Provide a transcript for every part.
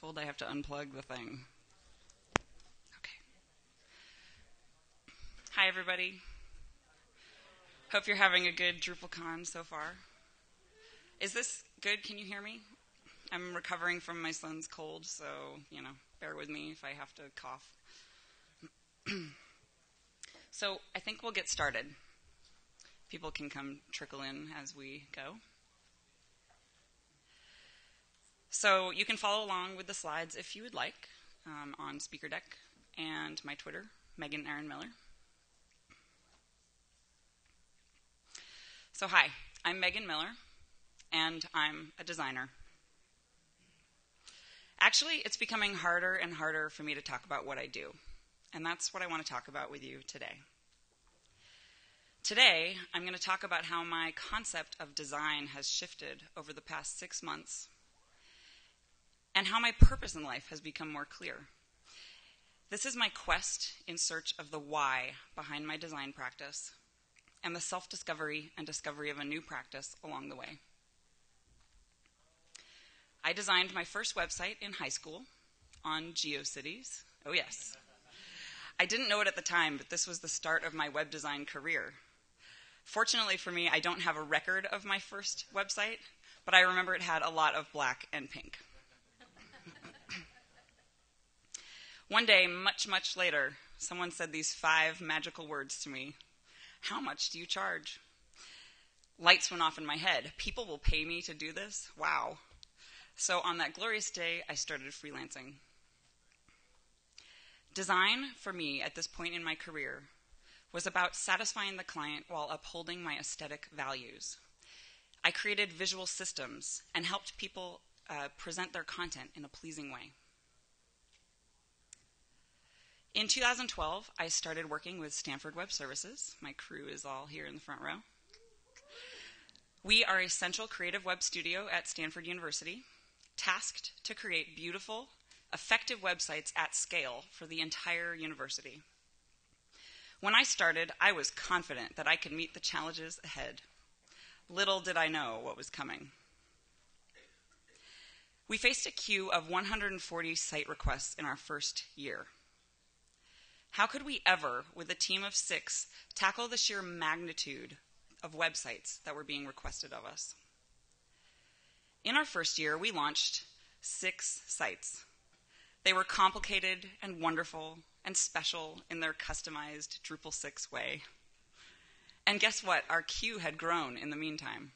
told I have to unplug the thing. Okay. Hi, everybody. Hope you're having a good DrupalCon so far. Is this good? Can you hear me? I'm recovering from my son's cold, so, you know, bear with me if I have to cough. so, I think we'll get started. People can come trickle in as we go. So you can follow along with the slides if you would like um, on Speaker Deck and my Twitter, Megan Erin Miller. So, hi, I'm Megan Miller, and I'm a designer. Actually, it's becoming harder and harder for me to talk about what I do, and that's what I want to talk about with you today. Today, I'm going to talk about how my concept of design has shifted over the past six months and how my purpose in life has become more clear. This is my quest in search of the why behind my design practice and the self discovery and discovery of a new practice along the way. I designed my first website in high school on GeoCities. Oh, yes. I didn't know it at the time, but this was the start of my web design career. Fortunately for me, I don't have a record of my first website, but I remember it had a lot of black and pink. One day, much, much later, someone said these five magical words to me How much do you charge? Lights went off in my head. People will pay me to do this? Wow. So on that glorious day, I started freelancing. Design, for me, at this point in my career, was about satisfying the client while upholding my aesthetic values. I created visual systems and helped people uh, present their content in a pleasing way. In 2012, I started working with Stanford Web Services. My crew is all here in the front row. We are a central creative web studio at Stanford University, tasked to create beautiful, effective websites at scale for the entire university. When I started, I was confident that I could meet the challenges ahead. Little did I know what was coming. We faced a queue of 140 site requests in our first year. How could we ever, with a team of six, tackle the sheer magnitude of websites that were being requested of us? In our first year, we launched six sites. They were complicated and wonderful and special in their customized Drupal 6 way. And guess what? Our queue had grown in the meantime.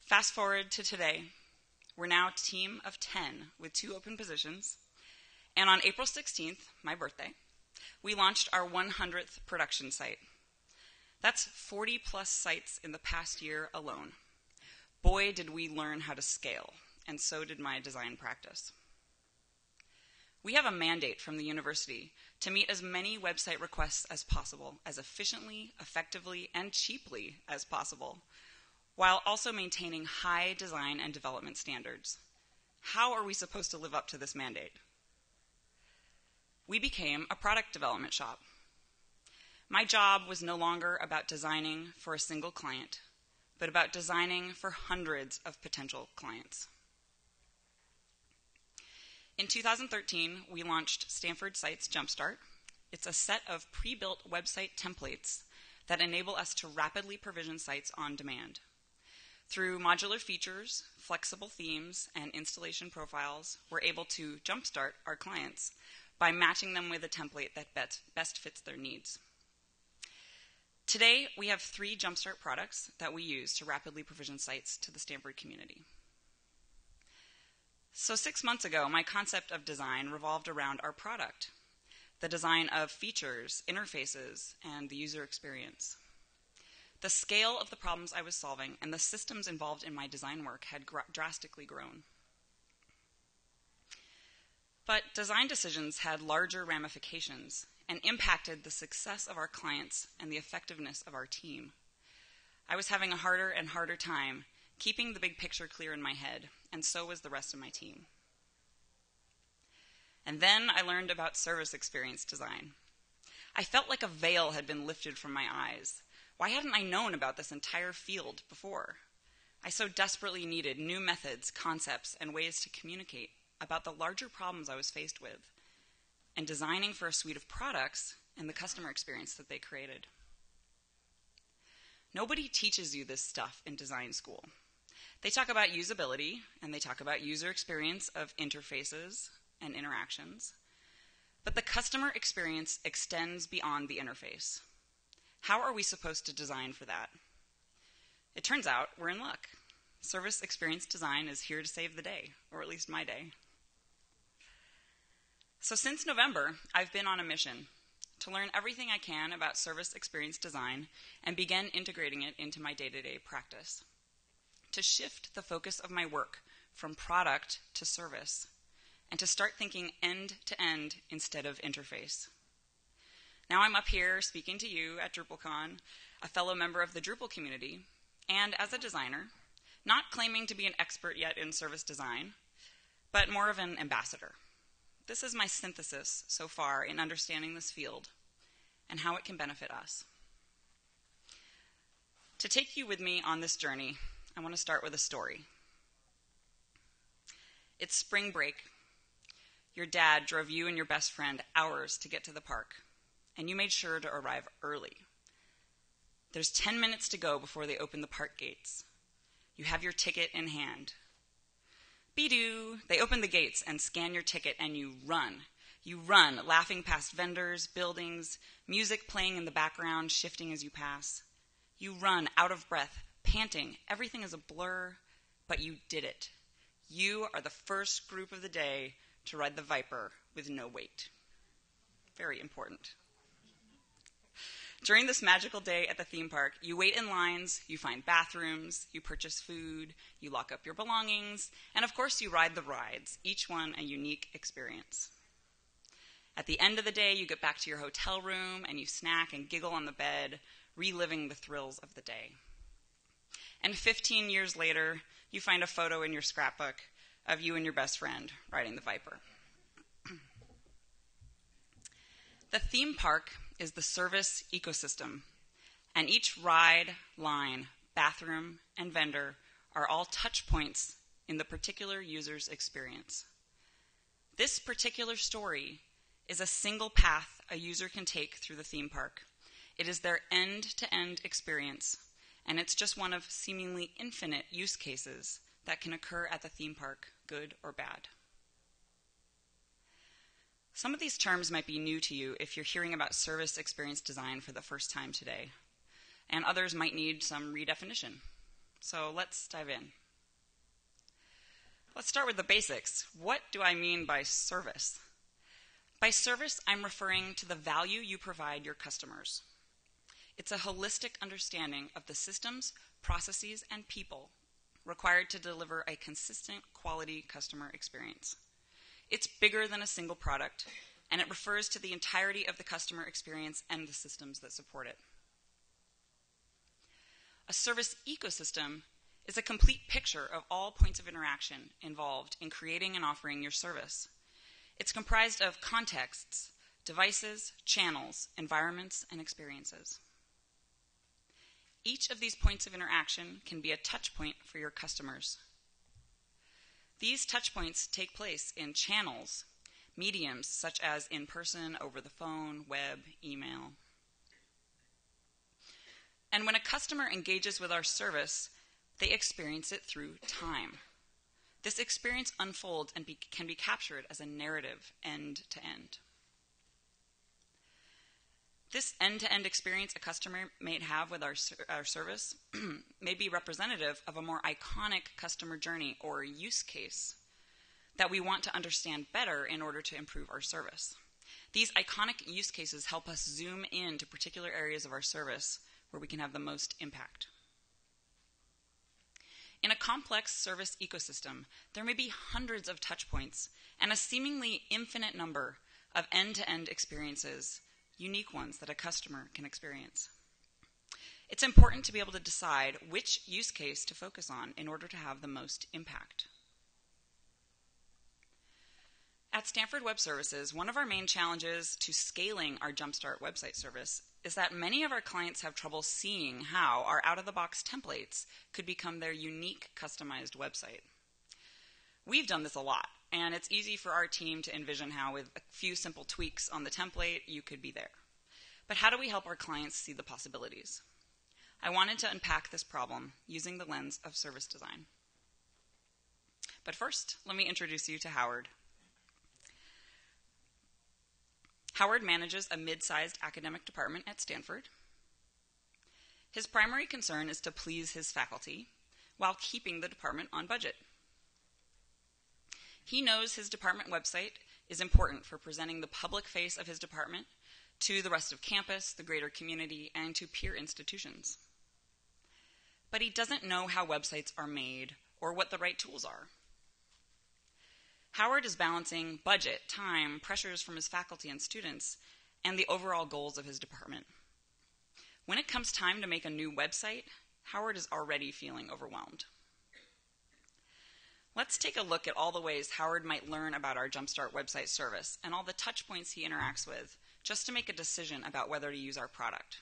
Fast forward to today. We're now a team of 10 with two open positions and on April 16th, my birthday, we launched our 100th production site. That's 40 plus sites in the past year alone. Boy, did we learn how to scale, and so did my design practice. We have a mandate from the university to meet as many website requests as possible, as efficiently, effectively, and cheaply as possible, while also maintaining high design and development standards. How are we supposed to live up to this mandate? We became a product development shop. My job was no longer about designing for a single client, but about designing for hundreds of potential clients. In 2013, we launched Stanford Sites Jumpstart. It's a set of pre built website templates that enable us to rapidly provision sites on demand. Through modular features, flexible themes, and installation profiles, we're able to jumpstart our clients by matching them with a template that best fits their needs. Today, we have three Jumpstart products that we use to rapidly provision sites to the Stanford community. So, six months ago, my concept of design revolved around our product the design of features, interfaces, and the user experience. The scale of the problems I was solving and the systems involved in my design work had gr- drastically grown. But design decisions had larger ramifications and impacted the success of our clients and the effectiveness of our team. I was having a harder and harder time keeping the big picture clear in my head, and so was the rest of my team. And then I learned about service experience design. I felt like a veil had been lifted from my eyes. Why hadn't I known about this entire field before? I so desperately needed new methods, concepts, and ways to communicate about the larger problems I was faced with and designing for a suite of products and the customer experience that they created. Nobody teaches you this stuff in design school. They talk about usability and they talk about user experience of interfaces and interactions. But the customer experience extends beyond the interface. How are we supposed to design for that? It turns out we're in luck. Service experience design is here to save the day, or at least my day. So, since November, I've been on a mission to learn everything I can about service experience design and begin integrating it into my day to day practice. To shift the focus of my work from product to service, and to start thinking end to end instead of interface. Now I'm up here speaking to you at DrupalCon, a fellow member of the Drupal community, and as a designer, not claiming to be an expert yet in service design, but more of an ambassador. This is my synthesis so far in understanding this field and how it can benefit us. To take you with me on this journey, I want to start with a story. It's spring break. Your dad drove you and your best friend hours to get to the park, and you made sure to arrive early. There's 10 minutes to go before they open the park gates. You have your ticket in hand. Be-doo! They open the gates and scan your ticket, and you run. You run, laughing past vendors, buildings, music playing in the background, shifting as you pass. You run, out of breath, panting. Everything is a blur, but you did it. You are the first group of the day to ride the Viper with no wait. Very important. During this magical day at the theme park, you wait in lines, you find bathrooms, you purchase food, you lock up your belongings, and of course, you ride the rides, each one a unique experience. At the end of the day, you get back to your hotel room and you snack and giggle on the bed, reliving the thrills of the day. And 15 years later, you find a photo in your scrapbook of you and your best friend riding the Viper. the theme park is the service ecosystem, and each ride, line, bathroom, and vendor are all touch points in the particular user's experience. This particular story is a single path a user can take through the theme park. It is their end to end experience, and it's just one of seemingly infinite use cases that can occur at the theme park, good or bad. Some of these terms might be new to you if you're hearing about service experience design for the first time today, and others might need some redefinition. So let's dive in. Let's start with the basics. What do I mean by service? By service, I'm referring to the value you provide your customers. It's a holistic understanding of the systems, processes, and people required to deliver a consistent quality customer experience. It's bigger than a single product, and it refers to the entirety of the customer experience and the systems that support it. A service ecosystem is a complete picture of all points of interaction involved in creating and offering your service. It's comprised of contexts, devices, channels, environments, and experiences. Each of these points of interaction can be a touch point for your customers. These touchpoints take place in channels, mediums such as in person, over the phone, web, email. And when a customer engages with our service, they experience it through time. This experience unfolds and be, can be captured as a narrative end to end. This end to end experience a customer may have with our, our service may be representative of a more iconic customer journey or use case that we want to understand better in order to improve our service. These iconic use cases help us zoom in to particular areas of our service where we can have the most impact. In a complex service ecosystem, there may be hundreds of touch points and a seemingly infinite number of end to end experiences unique ones that a customer can experience. It's important to be able to decide which use case to focus on in order to have the most impact. At Stanford Web Services, one of our main challenges to scaling our Jumpstart website service is that many of our clients have trouble seeing how our out of the box templates could become their unique customized website. We've done this a lot, and it's easy for our team to envision how, with a few simple tweaks on the template, you could be there. But how do we help our clients see the possibilities? I wanted to unpack this problem using the lens of service design. But first, let me introduce you to Howard. Howard manages a mid sized academic department at Stanford. His primary concern is to please his faculty while keeping the department on budget. He knows his department website is important for presenting the public face of his department to the rest of campus, the greater community, and to peer institutions. But he doesn't know how websites are made or what the right tools are. Howard is balancing budget, time, pressures from his faculty and students, and the overall goals of his department. When it comes time to make a new website, Howard is already feeling overwhelmed. Let's take a look at all the ways Howard might learn about our Jumpstart website service and all the touch points he interacts with just to make a decision about whether to use our product.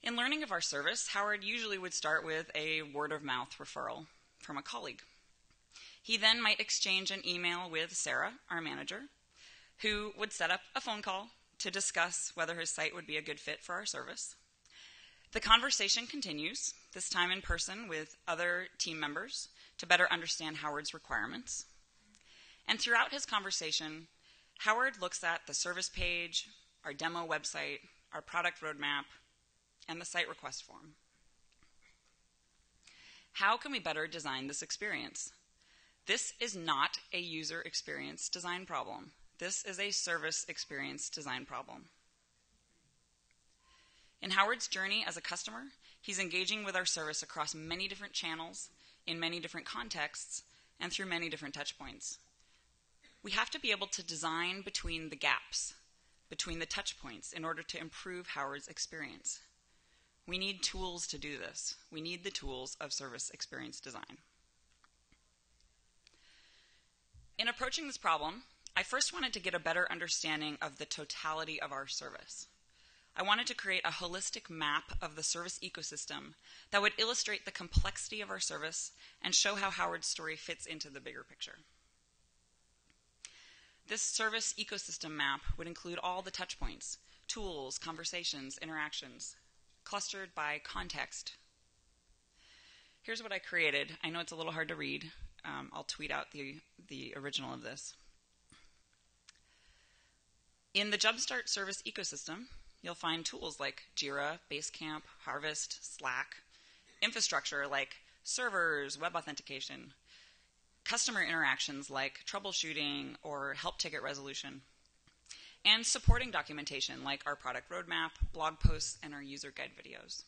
In learning of our service, Howard usually would start with a word of mouth referral from a colleague. He then might exchange an email with Sarah, our manager, who would set up a phone call to discuss whether his site would be a good fit for our service. The conversation continues, this time in person with other team members to better understand Howard's requirements. And throughout his conversation, Howard looks at the service page, our demo website, our product roadmap, and the site request form. How can we better design this experience? This is not a user experience design problem. This is a service experience design problem. In Howard's journey as a customer, he's engaging with our service across many different channels, in many different contexts, and through many different touchpoints. We have to be able to design between the gaps, between the touchpoints, in order to improve Howard's experience. We need tools to do this. We need the tools of service experience design. In approaching this problem, I first wanted to get a better understanding of the totality of our service. I wanted to create a holistic map of the service ecosystem that would illustrate the complexity of our service and show how Howard's story fits into the bigger picture. This service ecosystem map would include all the touchpoints, tools, conversations, interactions, clustered by context. Here's what I created. I know it's a little hard to read, um, I'll tweet out the, the original of this. In the Jumpstart service ecosystem, you'll find tools like Jira, Basecamp, Harvest, Slack, infrastructure like servers, web authentication, customer interactions like troubleshooting or help ticket resolution, and supporting documentation like our product roadmap, blog posts, and our user guide videos.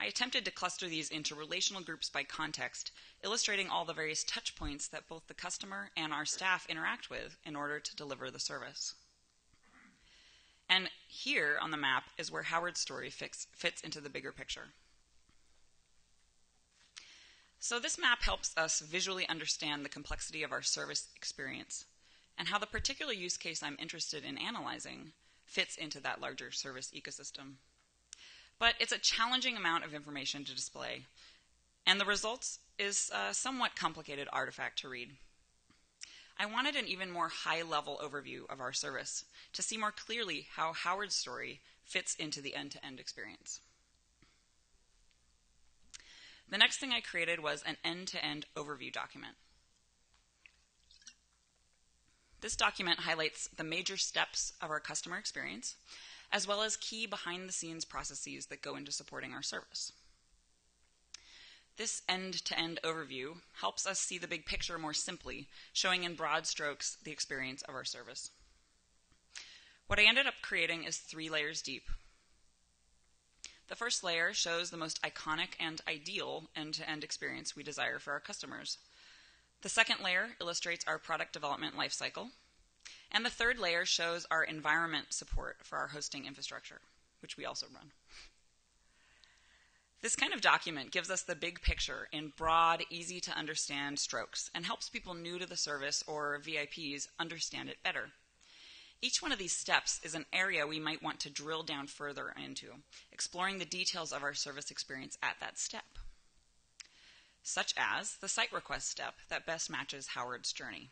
I attempted to cluster these into relational groups by context, illustrating all the various touch points that both the customer and our staff interact with in order to deliver the service. And here on the map is where Howard's story fix, fits into the bigger picture. So, this map helps us visually understand the complexity of our service experience and how the particular use case I'm interested in analyzing fits into that larger service ecosystem but it's a challenging amount of information to display, and the results is a somewhat complicated artifact to read. I wanted an even more high level overview of our service to see more clearly how Howard's story fits into the end to end experience. The next thing I created was an end to end overview document. This document highlights the major steps of our customer experience as well as key behind the scenes processes that go into supporting our service. This end to end overview helps us see the big picture more simply, showing in broad strokes the experience of our service. What I ended up creating is three layers deep. The first layer shows the most iconic and ideal end to end experience we desire for our customers. The second layer illustrates our product development lifecycle. And the third layer shows our environment support for our hosting infrastructure, which we also run. This kind of document gives us the big picture in broad, easy to understand strokes and helps people new to the service or VIPs understand it better. Each one of these steps is an area we might want to drill down further into, exploring the details of our service experience at that step, such as the site request step that best matches Howard's journey.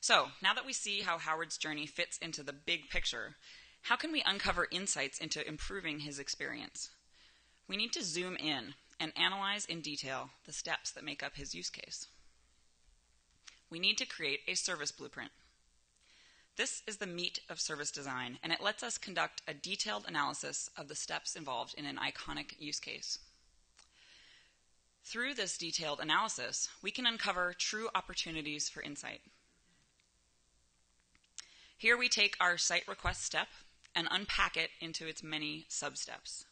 So, now that we see how Howard's journey fits into the big picture, how can we uncover insights into improving his experience? We need to zoom in and analyze in detail the steps that make up his use case. We need to create a service blueprint. This is the meat of service design, and it lets us conduct a detailed analysis of the steps involved in an iconic use case. Through this detailed analysis, we can uncover true opportunities for insight. Here we take our site request step and unpack it into its many sub-steps.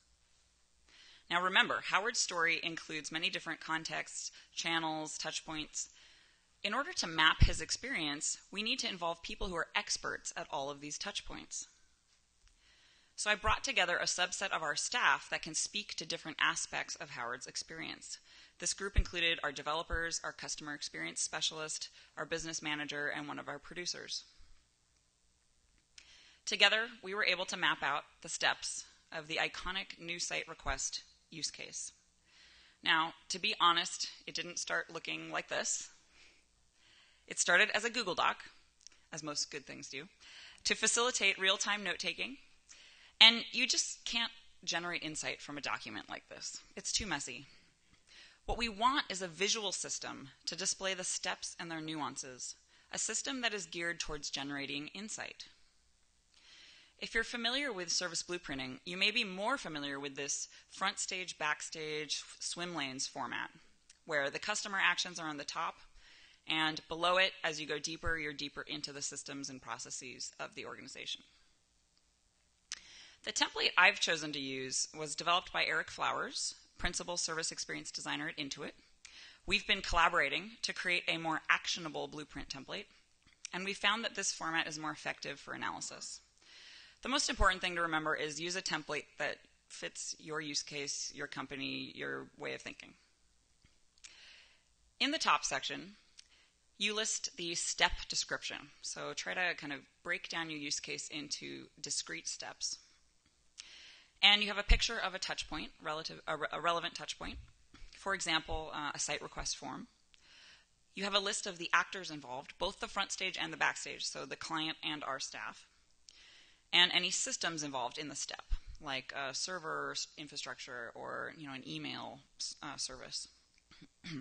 Now remember, Howard's story includes many different contexts, channels, touchpoints. In order to map his experience, we need to involve people who are experts at all of these touchpoints. So I brought together a subset of our staff that can speak to different aspects of Howard's experience. This group included our developers, our customer experience specialist, our business manager, and one of our producers. Together, we were able to map out the steps of the iconic new site request use case. Now, to be honest, it didn't start looking like this. It started as a Google Doc, as most good things do, to facilitate real time note taking. And you just can't generate insight from a document like this, it's too messy. What we want is a visual system to display the steps and their nuances, a system that is geared towards generating insight. If you're familiar with service blueprinting, you may be more familiar with this front stage, backstage, swim lanes format, where the customer actions are on the top, and below it, as you go deeper, you're deeper into the systems and processes of the organization. The template I've chosen to use was developed by Erik Flowers, Principal Service Experience Designer at Intuit. We've been collaborating to create a more actionable blueprint template, and we found that this format is more effective for analysis. The most important thing to remember is use a template that fits your use case, your company, your way of thinking. In the top section, you list the step description. So try to kind of break down your use case into discrete steps. And you have a picture of a touch point, relative, a, re- a relevant touch point. For example, uh, a site request form. You have a list of the actors involved, both the front stage and the backstage, so the client and our staff and any systems involved in the step, like a server infrastructure or you know an email uh, service.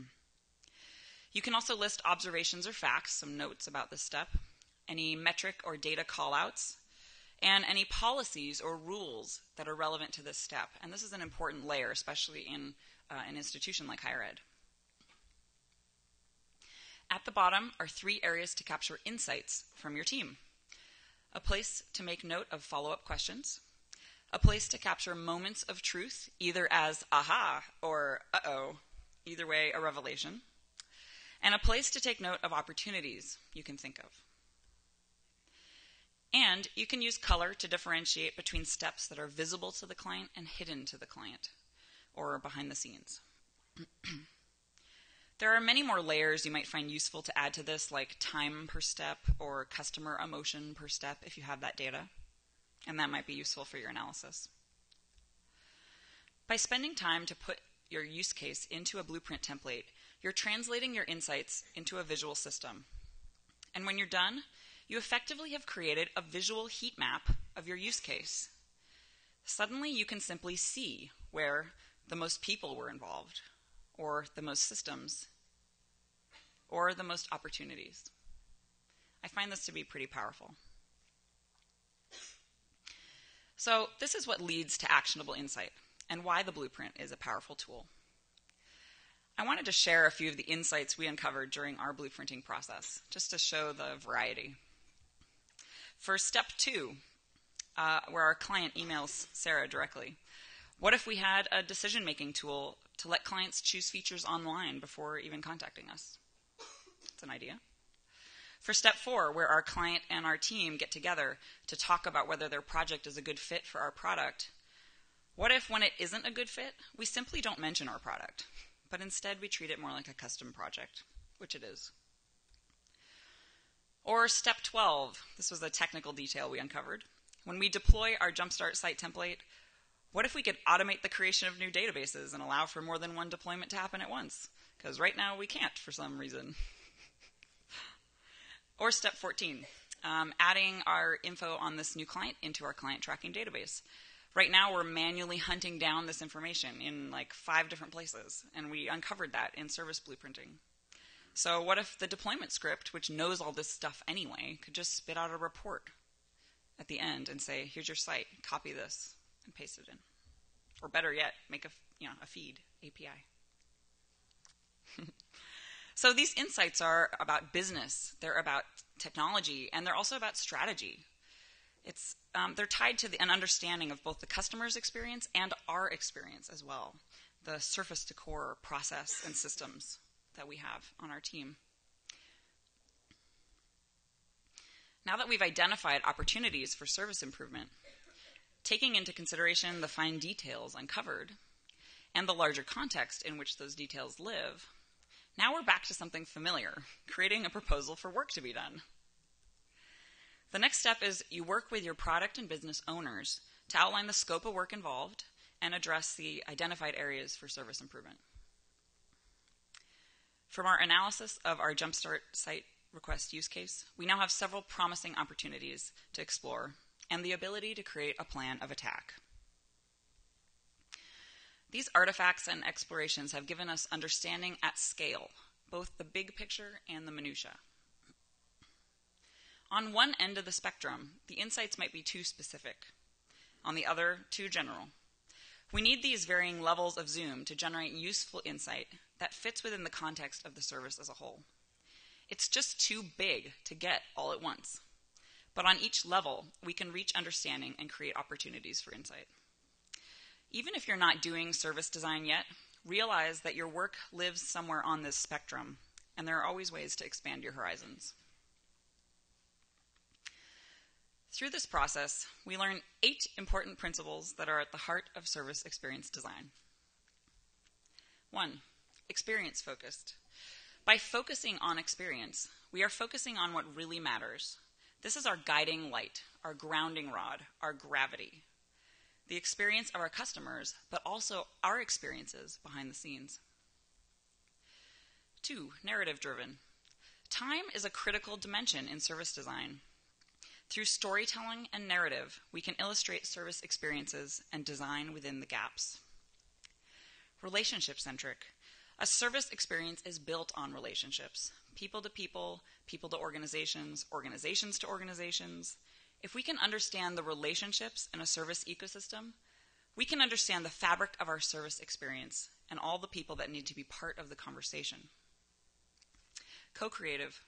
you can also list observations or facts, some notes about this step, any metric or data callouts, and any policies or rules that are relevant to this step. And this is an important layer, especially in uh, an institution like higher ed. At the bottom are three areas to capture insights from your team a place to make note of follow up questions, a place to capture moments of truth, either as aha or uh oh, either way, a revelation, and a place to take note of opportunities you can think of. And you can use color to differentiate between steps that are visible to the client and hidden to the client or behind the scenes. There are many more layers you might find useful to add to this, like time per step or customer emotion per step if you have that data, and that might be useful for your analysis. By spending time to put your use case into a blueprint template, you're translating your insights into a visual system. And when you're done, you effectively have created a visual heat map of your use case. Suddenly, you can simply see where the most people were involved, or the most systems or the most opportunities. I find this to be pretty powerful. So, this is what leads to actionable insight and why the blueprint is a powerful tool. I wanted to share a few of the insights we uncovered during our blueprinting process, just to show the variety. For step two, uh, where our client emails Sarah directly, what if we had a decision making tool to let clients choose features online before even contacting us. It's an idea. For step four, where our client and our team get together to talk about whether their project is a good fit for our product, What if, when it isn't a good fit, we simply don't mention our product, but instead we treat it more like a custom project, which it is? Or step 12, this was a technical detail we uncovered. When we deploy our Jumpstart site template, what if we could automate the creation of new databases and allow for more than one deployment to happen at once? Because right now we can't for some reason. or step 14, um, adding our info on this new client into our client tracking database. Right now, we're manually hunting down this information in like five different places, and we uncovered that in service blueprinting. So, what if the deployment script, which knows all this stuff anyway, could just spit out a report at the end and say, "Here's your site. Copy this and paste it in," or better yet, make a you know a feed API. so these insights are about business, they're about technology, and they're also about strategy. It's, um, they're tied to the, an understanding of both the customer's experience and our experience as well, the surface to core process and systems that we have on our team. Now that we've identified opportunities for service improvement, taking into consideration the fine details uncovered and the larger context in which those details live, now we're back to something familiar, creating a proposal for work to be done. The next step is you work with your product and business owners to outline the scope of work involved and address the identified areas for service improvement. From our analysis of our Jumpstart site request use case, we now have several promising opportunities to explore and the ability to create a plan of attack. These artifacts and explorations have given us understanding at scale, both the big picture and the minutiae. On one end of the spectrum, the insights might be too specific. On the other, too general. We need these varying levels of zoom to generate useful insight that fits within the context of the service as a whole. It's just too big to get all at once. But on each level, we can reach understanding and create opportunities for insight. Even if you're not doing service design yet, realize that your work lives somewhere on this spectrum, and there are always ways to expand your horizons. Through this process, we learn eight important principles that are at the heart of service experience design. One, experience focused. By focusing on experience, we are focusing on what really matters. This is our guiding light, our grounding rod, our gravity. The experience of our customers, but also our experiences behind the scenes. Two, narrative driven. Time is a critical dimension in service design. Through storytelling and narrative, we can illustrate service experiences and design within the gaps. Relationship centric. A service experience is built on relationships people to people, people to organizations, organizations to organizations. If we can understand the relationships in a service ecosystem, we can understand the fabric of our service experience and all the people that need to be part of the conversation. Co creative.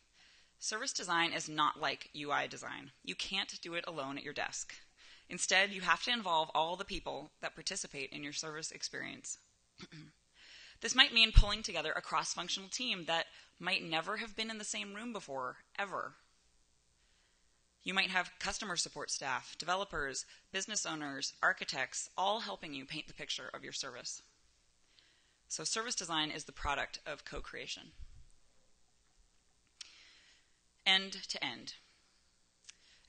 Service design is not like UI design. You can't do it alone at your desk. Instead, you have to involve all the people that participate in your service experience. this might mean pulling together a cross functional team that might never have been in the same room before, ever. You might have customer support staff, developers, business owners, architects, all helping you paint the picture of your service. So, service design is the product of co creation end to end.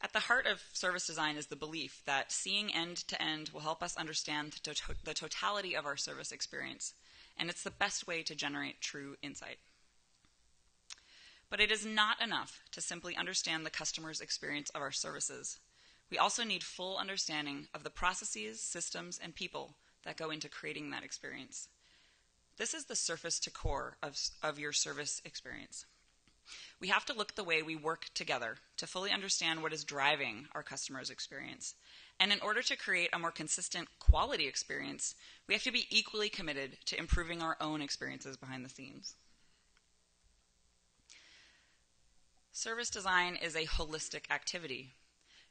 At the heart of service design is the belief that seeing end to end will help us understand the, to- the totality of our service experience, and it's the best way to generate true insight. But it is not enough to simply understand the customer's experience of our services. We also need full understanding of the processes, systems, and people that go into creating that experience. This is the surface to core of, of your service experience. We have to look at the way we work together to fully understand what is driving our customers' experience. And in order to create a more consistent quality experience, we have to be equally committed to improving our own experiences behind the scenes. Service design is a holistic activity,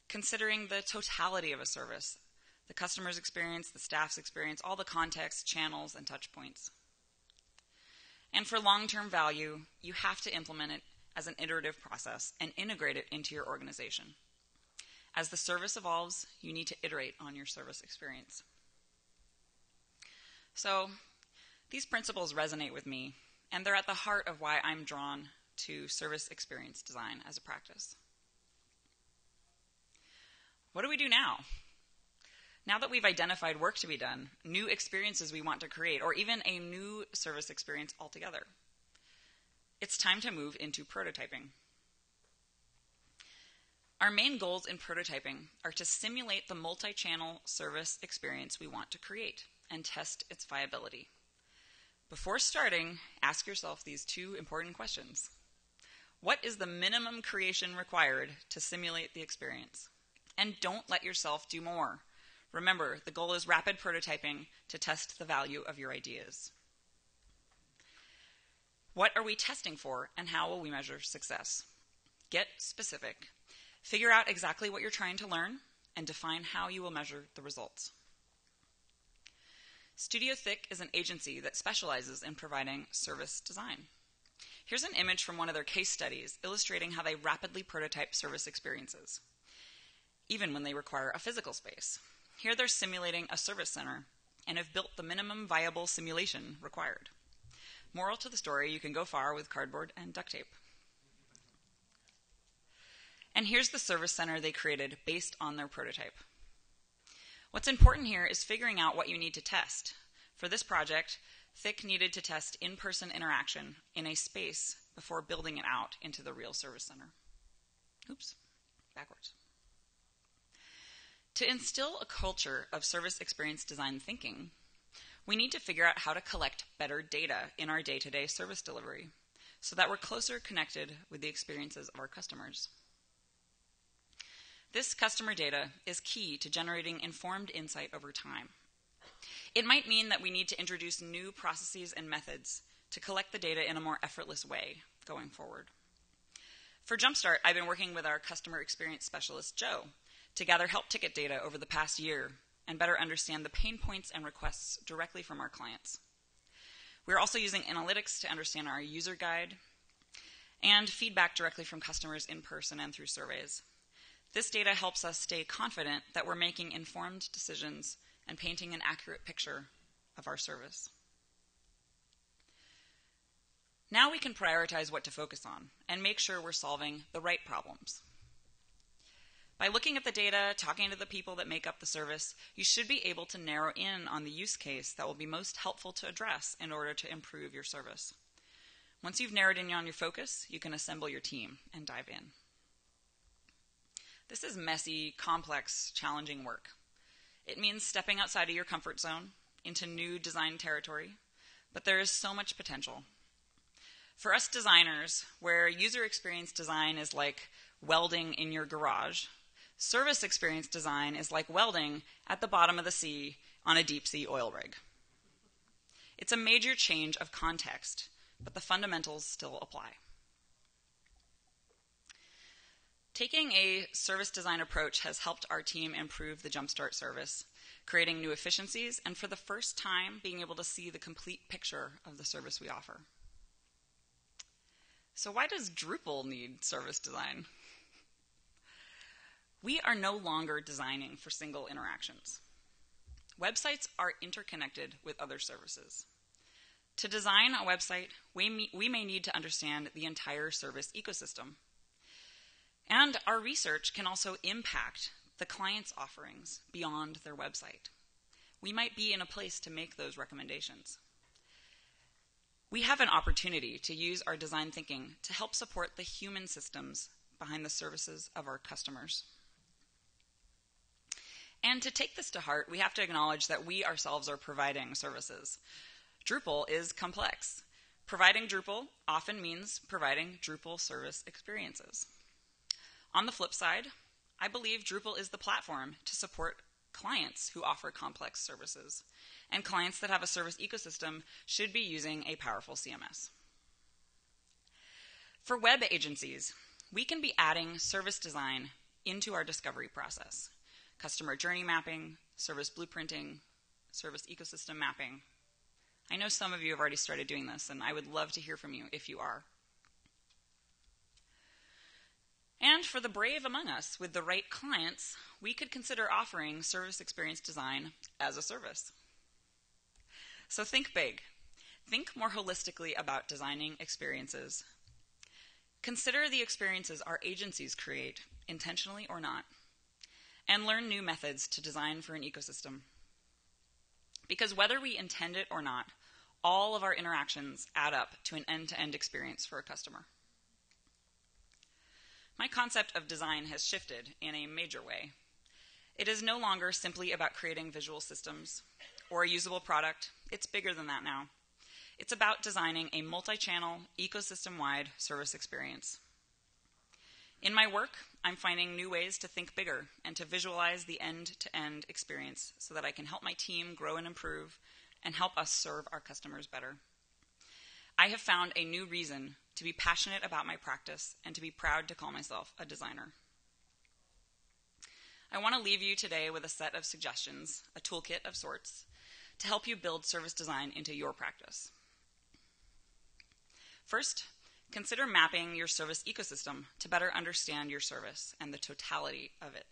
considering the totality of a service the customer's experience, the staff's experience, all the context, channels, and touch points. And for long term value, you have to implement it as an iterative process and integrate it into your organization. As the service evolves, you need to iterate on your service experience. So, these principles resonate with me, and they're at the heart of why I'm drawn to service experience design as a practice. What do we do now? Now that we've identified work to be done, new experiences we want to create, or even a new service experience altogether, it's time to move into prototyping. Our main goals in prototyping are to simulate the multi channel service experience we want to create and test its viability. Before starting, ask yourself these two important questions What is the minimum creation required to simulate the experience? And don't let yourself do more. Remember, the goal is rapid prototyping to test the value of your ideas. What are we testing for, and how will we measure success? Get specific. Figure out exactly what you're trying to learn, and define how you will measure the results. Studio Thick is an agency that specializes in providing service design. Here's an image from one of their case studies illustrating how they rapidly prototype service experiences, even when they require a physical space. Here they're simulating a service center and have built the minimum viable simulation required. Moral to the story you can go far with cardboard and duct tape. And here's the service center they created based on their prototype. What's important here is figuring out what you need to test. For this project, Thick needed to test in person interaction in a space before building it out into the real service center. Oops, backwards. To instill a culture of service experience design thinking, we need to figure out how to collect better data in our day to day service delivery so that we're closer connected with the experiences of our customers. This customer data is key to generating informed insight over time. It might mean that we need to introduce new processes and methods to collect the data in a more effortless way going forward. For Jumpstart, I've been working with our customer experience specialist, Joe, to gather help ticket data over the past year and better understand the pain points and requests directly from our clients. We're also using analytics to understand our user guide and feedback directly from customers in person and through surveys. This data helps us stay confident that we're making informed decisions and painting an accurate picture of our service. Now we can prioritize what to focus on and make sure we're solving the right problems. By looking at the data, talking to the people that make up the service, you should be able to narrow in on the use case that will be most helpful to address in order to improve your service. Once you've narrowed in on your focus, you can assemble your team and dive in. This is messy, complex, challenging work. It means stepping outside of your comfort zone into new design territory, but there is so much potential. For us designers, where user experience design is like welding in your garage, service experience design is like welding at the bottom of the sea on a deep sea oil rig. It's a major change of context, but the fundamentals still apply. Taking a service design approach has helped our team improve the Jumpstart service, creating new efficiencies, and for the first time, being able to see the complete picture of the service we offer. So, why does Drupal need service design? We are no longer designing for single interactions. Websites are interconnected with other services. To design a website, we, we may need to understand the entire service ecosystem and our research can also impact the client's offerings beyond their website. We might be in a place to make those recommendations. We have an opportunity to use our design thinking to help support the human systems behind the services of our customers. And to take this to heart, we have to acknowledge that we ourselves are providing services. Drupal is complex. Providing Drupal often means providing Drupal service experiences. On the flip side, I believe Drupal is the platform to support clients who offer complex services. And clients that have a service ecosystem should be using a powerful CMS. For web agencies, we can be adding service design into our discovery process customer journey mapping, service blueprinting, service ecosystem mapping. I know some of you have already started doing this, and I would love to hear from you if you are. And for the brave among us with the right clients, we could consider offering service experience design as a service. So think big. Think more holistically about designing experiences. Consider the experiences our agencies create, intentionally or not, and learn new methods to design for an ecosystem. Because whether we intend it or not, all of our interactions add up to an end to end experience for a customer. My concept of design has shifted in a major way. It is no longer simply about creating visual systems or a usable product, it's bigger than that now. It's about designing a multi channel, ecosystem wide service experience. In my work, I'm finding new ways to think bigger and to visualize the end to end experience so that I can help my team grow and improve and help us serve our customers better. I have found a new reason to be passionate about my practice and to be proud to call myself a designer. I want to leave you today with a set of suggestions, a toolkit of sorts, to help you build service design into your practice. First, consider mapping your service ecosystem to better understand your service and the totality of it.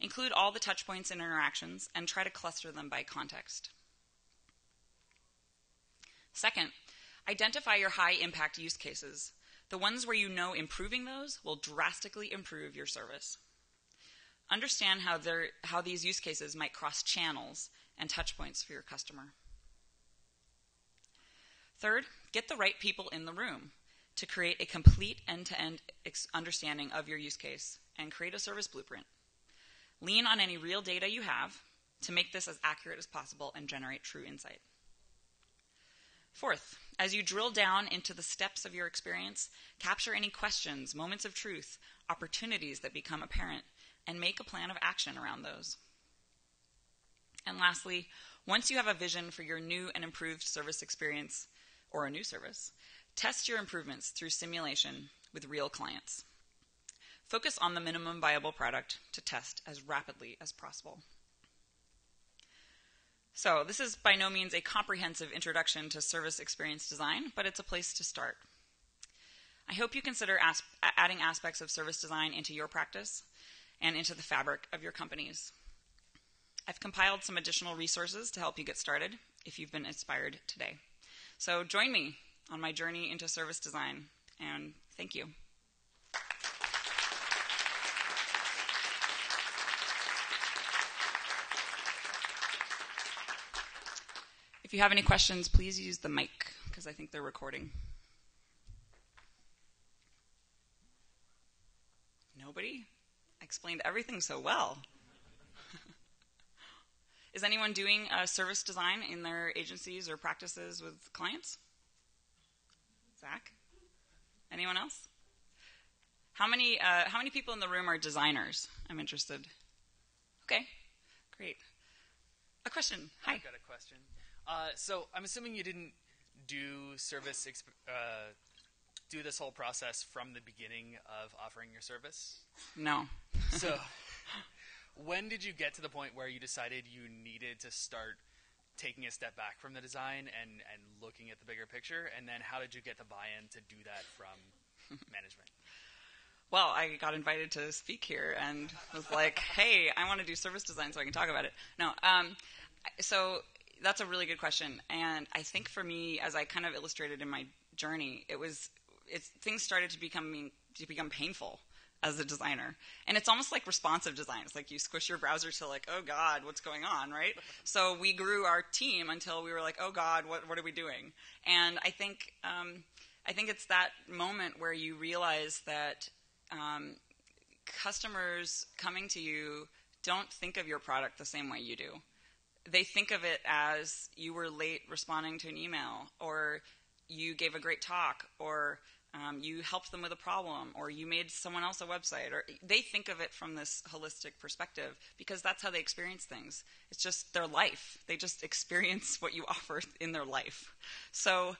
Include all the touchpoints and interactions and try to cluster them by context. Second, identify your high impact use cases, the ones where you know improving those will drastically improve your service. Understand how, how these use cases might cross channels and touch points for your customer. Third, get the right people in the room to create a complete end to end understanding of your use case and create a service blueprint. Lean on any real data you have to make this as accurate as possible and generate true insight. Fourth, as you drill down into the steps of your experience, capture any questions, moments of truth, opportunities that become apparent, and make a plan of action around those. And lastly, once you have a vision for your new and improved service experience or a new service, test your improvements through simulation with real clients. Focus on the minimum viable product to test as rapidly as possible. So, this is by no means a comprehensive introduction to service experience design, but it's a place to start. I hope you consider as- adding aspects of service design into your practice and into the fabric of your companies. I've compiled some additional resources to help you get started if you've been inspired today. So join me on my journey into service design, and thank you. If you have any questions, please use the mic because I think they're recording. Nobody? I explained everything so well. Is anyone doing service design in their agencies or practices with clients? Zach? Anyone else? How many uh, how many people in the room are designers? I'm interested. Okay, great. A question. Hi. I've got a question. Uh, so I'm assuming you didn't do service exp- uh, do this whole process from the beginning of offering your service. No. so when did you get to the point where you decided you needed to start taking a step back from the design and, and looking at the bigger picture? And then how did you get the buy in to do that from management? Well, I got invited to speak here and was like, hey, I want to do service design so I can talk about it. No, um, so that's a really good question. And I think for me, as I kind of illustrated in my journey, it was it's, things started to become to become painful as a designer. And it's almost like responsive design. It's like you squish your browser to like, oh God, what's going on, right? So we grew our team until we were like, oh God, what, what are we doing? And I think, um, I think it's that moment where you realize that um, customers coming to you don't think of your product the same way you do. They think of it as you were late responding to an email, or you gave a great talk, or um, you helped them with a problem or you made someone else a website or they think of it from this holistic perspective because that's how they experience things. It's just their life. They just experience what you offer in their life. So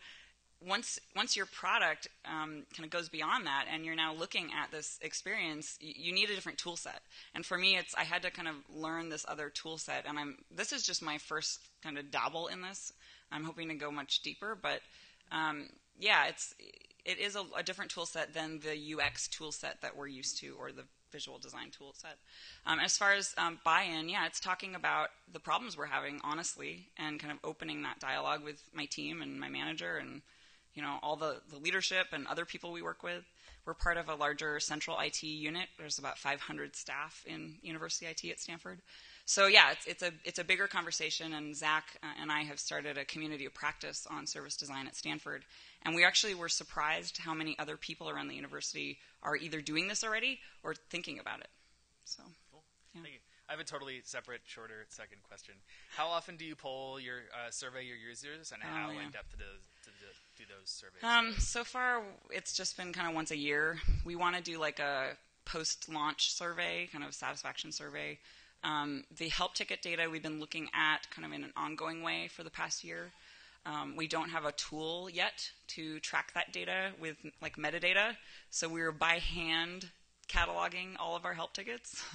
once once your product um, kind of goes beyond that and you're now looking at this experience you, you need a different tool set and for me it's i had to kind of learn this other tool set and i'm this is just my first kind of dabble in this i'm hoping to go much deeper but um, yeah it's it is a, a different tool set than the UX tool set that we're used to or the visual design tool set. Um, as far as um, buy-in, yeah, it's talking about the problems we're having honestly, and kind of opening that dialogue with my team and my manager, and you know all the the leadership and other people we work with. We're part of a larger central IT unit. There's about 500 staff in University IT at Stanford. So yeah, it's, it's a it's a bigger conversation, and Zach uh, and I have started a community of practice on service design at Stanford, and we actually were surprised how many other people around the university are either doing this already or thinking about it. So, cool. yeah. Thank you. I have a totally separate, shorter second question. How often do you poll your uh, survey your users, and how oh, yeah. in depth do, do, do, those surveys? Um, so far, it's just been kind of once a year. We want to do like a post-launch survey, kind of satisfaction survey. Um, the help ticket data we've been looking at kind of in an ongoing way for the past year. Um, we don't have a tool yet to track that data with like metadata, so we're by hand cataloging all of our help tickets.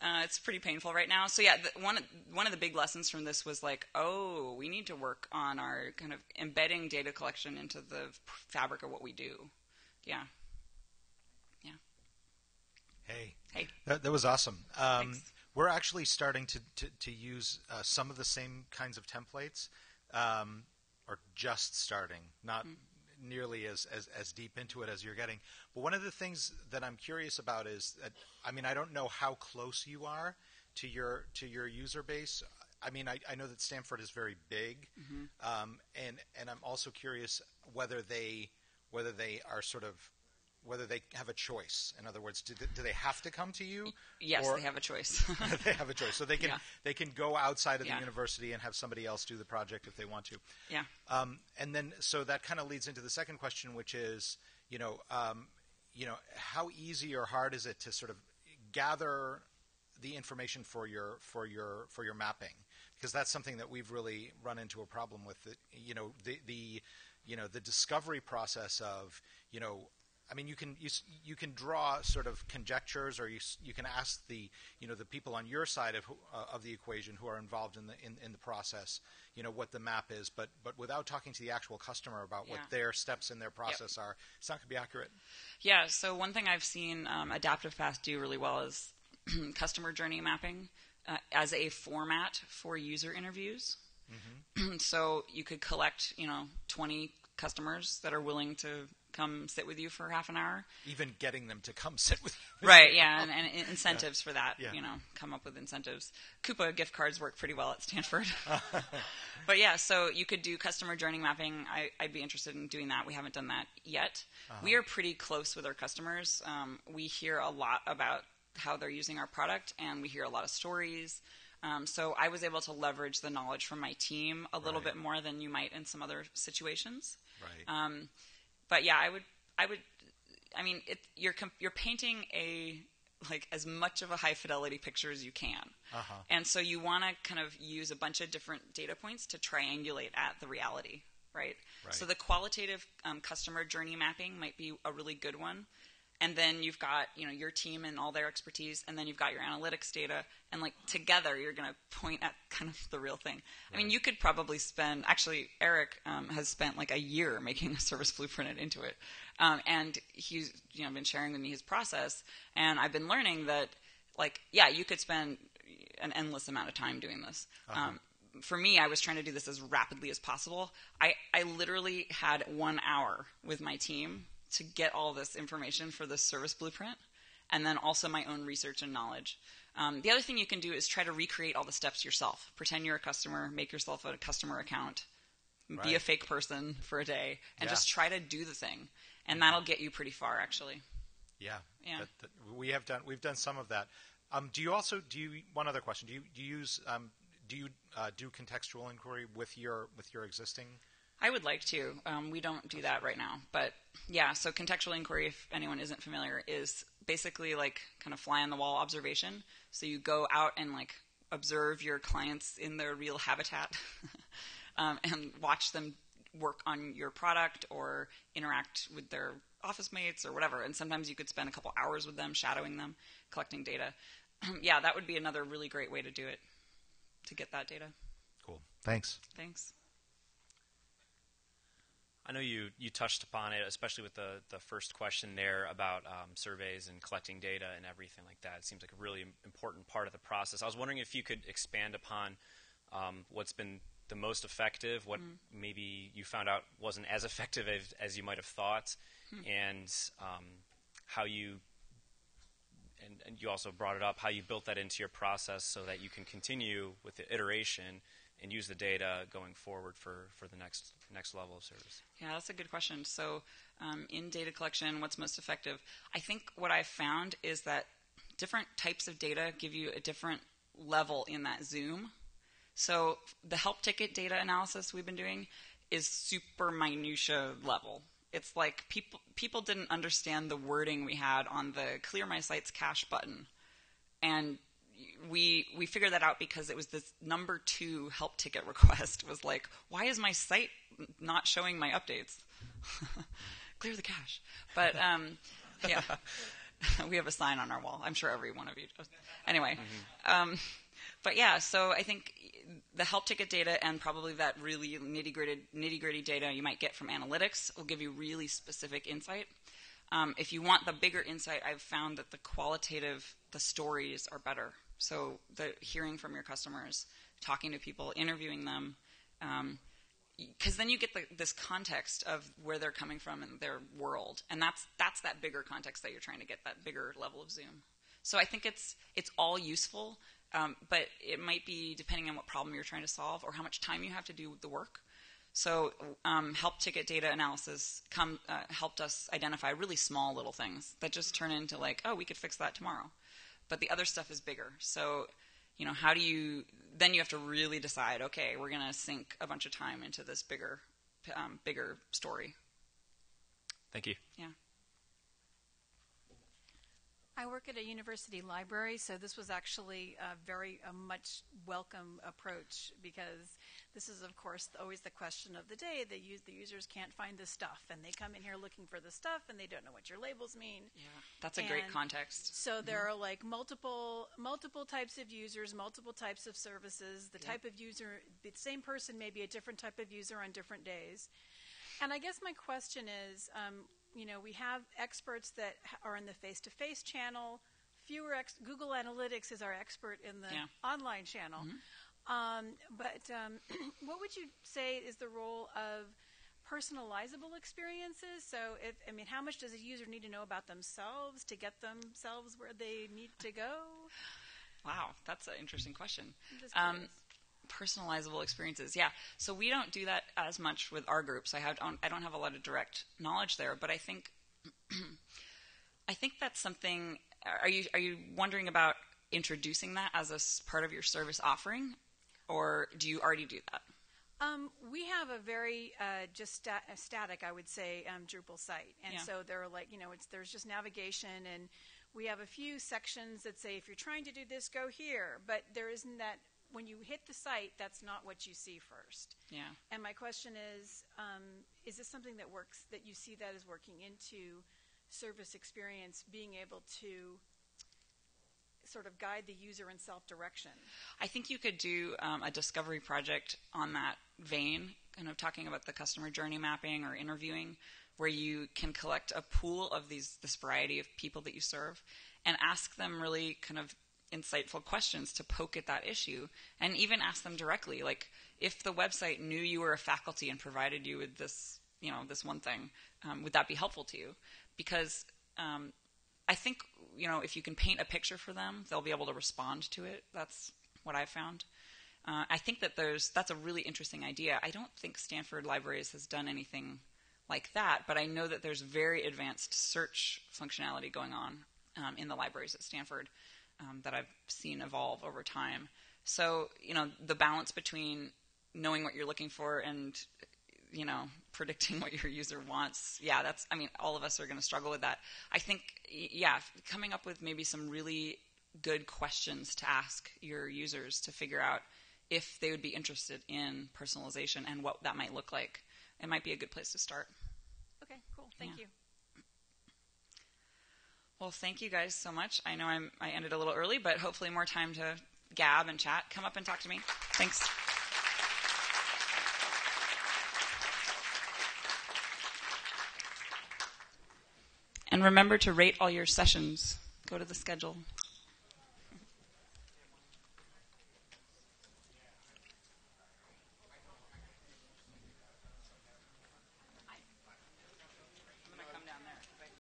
uh, it's pretty painful right now. So yeah, the, one one of the big lessons from this was like, oh, we need to work on our kind of embedding data collection into the fabric of what we do. Yeah. Yeah. Hey. Hey. That, that was awesome. Um, we're actually starting to, to, to use uh, some of the same kinds of templates um, or just starting, not mm. Nearly as, as, as deep into it as you're getting. But one of the things that I'm curious about is that, I mean, I don't know how close you are to your to your user base. I mean, I, I know that Stanford is very big, mm-hmm. um, and and I'm also curious whether they whether they are sort of whether they have a choice. In other words, do they, do they have to come to you? Yes, or, they have a choice. they have a choice, so they can yeah. they can go outside of yeah. the university and have somebody else do the project if they want to. Yeah. Um, and then, so that kind of leads into the second question, which is, you know, um, you know, how easy or hard is it to sort of gather the information for your for your for your mapping? Because that's something that we've really run into a problem with. The, you know, the the you know the discovery process of you know I mean, you can you, you can draw sort of conjectures, or you you can ask the you know the people on your side of uh, of the equation who are involved in the in, in the process, you know what the map is, but but without talking to the actual customer about what their steps in their process yep. are, it's not going to be accurate. Yeah. So one thing I've seen um, Adaptive Path do really well is customer journey mapping uh, as a format for user interviews. Mm-hmm. so you could collect, you know, 20 customers that are willing to come sit with you for half an hour. Even getting them to come sit with you. Right, yeah, and, and incentives yeah. for that, yeah. you know, come up with incentives. Coupa gift cards work pretty well at Stanford. but yeah, so you could do customer journey mapping. I, would be interested in doing that. We haven't done that yet. Uh-huh. We are pretty close with our customers. Um, we hear a lot about how they're using our product, and we hear a lot of stories. Um, so I was able to leverage the knowledge from my team a little right. bit more than you might in some other situations. Right. Um, but yeah, I would, I would, I mean, it, you're you're painting a like as much of a high fidelity picture as you can, uh-huh. and so you want to kind of use a bunch of different data points to triangulate at the reality, right? right. So the qualitative um, customer journey mapping might be a really good one and then you've got you know your team and all their expertise and then you've got your analytics data and like together you're going to point at kind of the real thing right. i mean you could probably spend actually Erik um, has spent like a year making a service blueprint Intuit um, and he's you know been sharing with me his process and i've been learning that like yeah you could spend an endless amount of time doing this uh-huh. um, for me, I was trying to do this as rapidly as possible. I, I literally had one hour with my team to get all this information for the service blueprint, and then also my own research and knowledge. Um, the other thing you can do is try to recreate all the steps yourself. Pretend you're a customer, make yourself a customer account, right. be a fake person for a day, and yeah. just try to do the thing, and that'll get you pretty far, actually. Yeah, yeah. That, that, we have done we've done some of that. Um, do you also do you one other question? Do you do you use um, do you uh, do contextual inquiry with your with your existing I would like to. Um, we don't do that right now, but yeah. So contextual inquiry, if anyone isn't familiar, is basically like kind of fly on the wall observation. So you go out and like observe your clients in their real habitat um, and watch them work on your product or interact with their office mates or whatever. And sometimes you could spend a couple hours with them, shadowing them, collecting data. yeah, that would be another really great way to do it, to get that data. Cool. Thanks. Thanks. I know you, you touched upon it, especially with the, the first question there about um, surveys and collecting data and everything like that. It seems like a really important part of the process. I was wondering if you could expand upon um, what's been the most effective, what mm. maybe you found out wasn't as effective as, as you might have thought, mm. and um, how you and, and, you also brought it up how you built that into your process so that you can continue with the iteration and use the data going forward for, for the next next level of service? Yeah, that's a good question. So, um, in data collection, what's most effective? I think what I've found is that different types of data give you a different level in that zoom. So, the help ticket data analysis we've been doing is super minutia level. It's like people people didn't understand the wording we had on the clear my sites cache button, and we we figured that out because it was this number two help ticket request was like, why is my site not showing my updates? Clear the cache. But um, yeah, we have a sign on our wall. I'm sure every one of you does. Anyway, mm-hmm. um, but yeah, so I think the help ticket data and probably that really nitty gritty nitty gritty data you might get from analytics will give you really specific insight. Um, if you want the bigger insight, I've found that the qualitative, the stories are better. So the hearing from your customers, talking to people, interviewing them, because then you get the, this context of where they're coming from and their world, and that's that's that bigger context that you're trying to get that bigger level of zoom. So I think it's it's all useful, um, but it might be depending on what problem you're trying to solve or how much time you have to do the work. So, um, help ticket data analysis come, uh, helped us identify really small little things that just turn into like, oh, we could fix that tomorrow but the other stuff is bigger. So, you know, how do you then you have to really decide, okay, we're going to sink a bunch of time into this bigger um, bigger story. Thank you. Yeah. I work at a university library, so this was actually a very a much welcome approach because this is, of course, always the question of the day. They use the users can't find the stuff, and they come in here looking for the stuff, and they don't know what your labels mean. Yeah, that's a and great context. So mm-hmm. there are like multiple multiple types of users, multiple types of services. The yeah. type of user, the same person may be a different type of user on different days. And I guess my question is, um, you know, we have experts that are in the face-to-face channel. Fewer ex- Google Analytics is our expert in the yeah. online channel. Mm-hmm. Um, but um, what would you say is the role of personalizable experiences? So, if I mean, how much does a user need to know about themselves to get themselves where they need to go? Wow, that's an interesting question. Um, personalizable experiences, yeah. So we don't do that as much with our groups. I have I don't have a lot of direct knowledge there, but I think I think that's something. Are you are you wondering about introducing that as a part of your service offering? Or do you already do that? Um, we have a very uh, just sta- static, I would say, um, Drupal site, and yeah. so there are like you know, it's there's just navigation, and we have a few sections that say if you're trying to do this, go here, but there isn't that. When you hit the site, that's not what you see first. Yeah. And my question is, um, is this something that works that you see that is working into service experience, being able to sort of guide the user in self direction? I think you could do um, a discovery project on that vein, kind of talking about the customer journey mapping or interviewing, where you can collect a pool of these this variety of people that you serve and ask them really kind of insightful questions to poke at that issue and even ask them directly like if the website knew you were a faculty and provided you with this you know this one thing um, would that be helpful to you because um, I think you know if you can paint a picture for them, they'll be able to respond to it. That's what I've found. Uh, I think that there's that's a really interesting idea. I don't think Stanford Libraries has done anything like that, but I know that there's very advanced search functionality going on um, in the libraries at Stanford um, that I've seen evolve over time. So you know the balance between knowing what you're looking for and you know, predicting what your user wants. Yeah, that's, I mean, all of us are going to struggle with that. I think, yeah, coming up with maybe some really good questions to ask your users to figure out if they would be interested in personalization and what that might look like. It might be a good place to start. Okay, cool. Thank yeah. you. Well, thank you guys so much. I know I'm, I ended a little early, but hopefully more time to gab and chat. Come up and talk to me. Thanks. And remember to rate all your sessions. Go to the schedule.